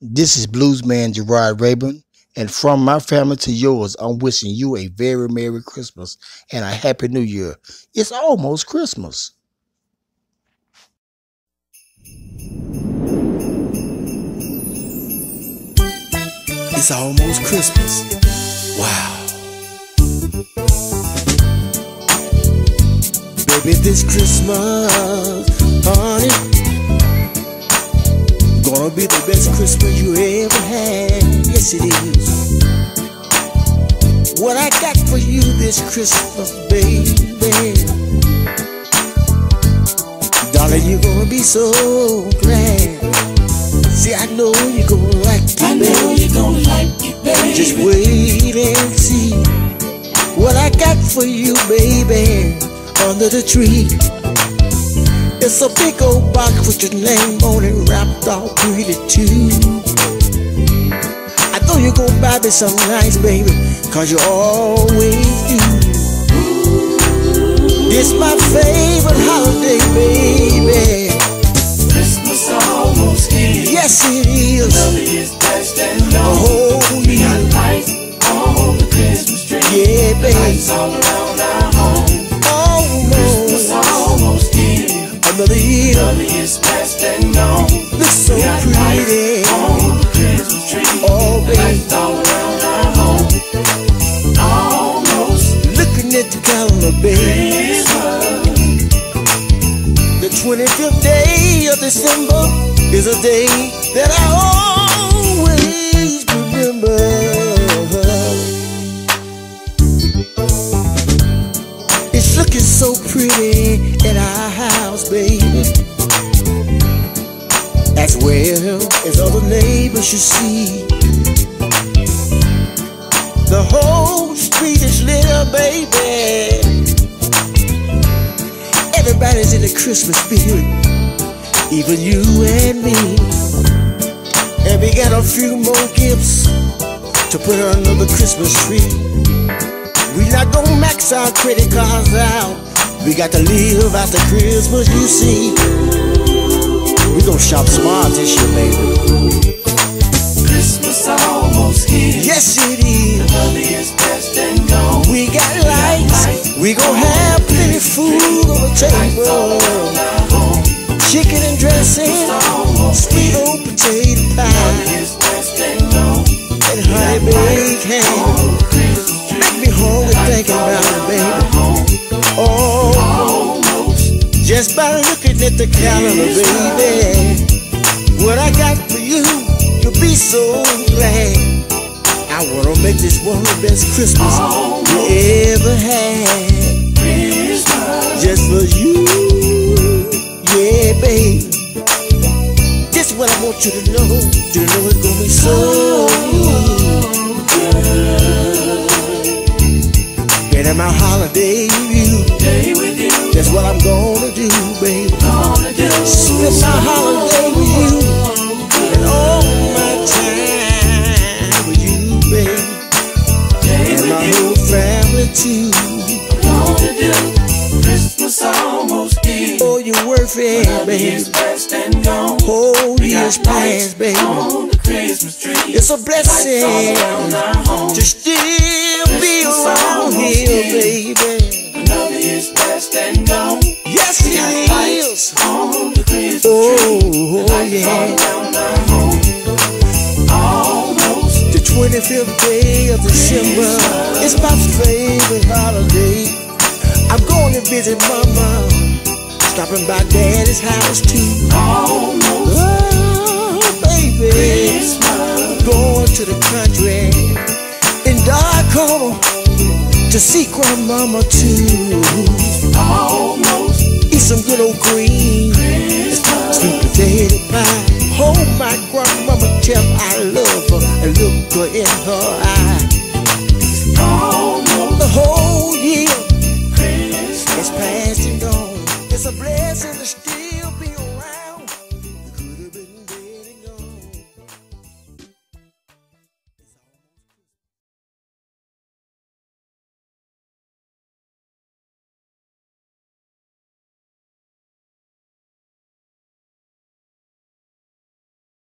This is Bluesman Gerod Rayborn, and from my family to yours, I'm wishing you a very Merry Christmas and a Happy New Year. It's almost Christmas. It's almost Christmas. Wow. Baby, this Christmas, honey, be the best Christmas you ever had. Yes, it is. What I got for you this Christmas, baby. Darling, you're gonna be so glad. See, I know you're gonna like it, I know you're gonna like it, baby. Just wait and see what I got for you, baby, under the tree. It's a big old box with your name on it, wrapped all pretty too. I know you're gonna buy me some nice, baby, cause you always do. It's my favorite holiday, baby. Christmas almost here. Yes, it is. The. Christmas. The 25th day of December is a day that I always remember. It's looking so pretty in our house, baby. As well as other neighbors you see. The whole street is lit up, baby. Everybody's in the Christmas spirit, even you and me. And we got a few more gifts to put under the Christmas tree. We not gonna max our credit cards out. We got to live the Christmas, you see. We gonna shop smart this year, baby. Chicken and dressing, sweet old potato pie, and honey ham. Make me hungry thinking about it, baby. Oh, Almost just by looking at the calendar, baby. What I got for you, you'll be so glad. I wanna make this one the best Christmas ever had. This what I want you to know. You know it's gonna be so good. Get in my holiday view. Day with you. That's what I'm gonna do, babe. Gonna do. Spend my holiday with you. And all my time with you, babe. Day And my you. whole family too. Gonna do. Christmas almost here. Oh, you're worth it, is best and known. Whole We year's got plans, lights baby. on the Christmas tree. It's a blessing around our home. to still be around here, baby. Love is best and known. Yes, it is. on the Christmas Oh, tree. oh, yeah. Almost The 25th day of December is my favorite holiday. I'm going to visit mama, stopping by daddy's house too. Almost to see grandmama too. Almost eat some good old green. Sweet potato pie. Hold my grandmama, tell I love her and look her in her eyes.